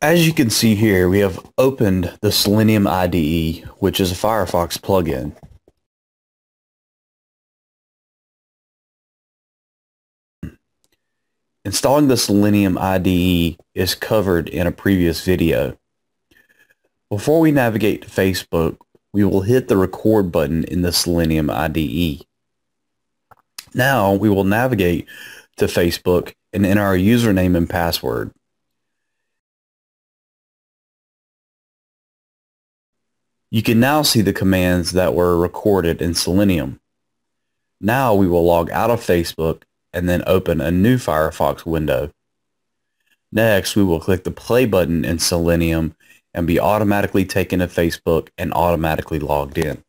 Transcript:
As you can see here, we have opened the Selenium IDE, which is a Firefox plugin. Installing the Selenium IDE is covered in a previous video. Before we navigate to Facebook, we will hit the record button in the Selenium IDE. Now we will navigate to Facebook and enter our username and password. You can now see the commands that were recorded in Selenium. Now we will log out of Facebook and then open a new Firefox window. Next, we will click the play button in Selenium and be automatically taken to Facebook and automatically logged in.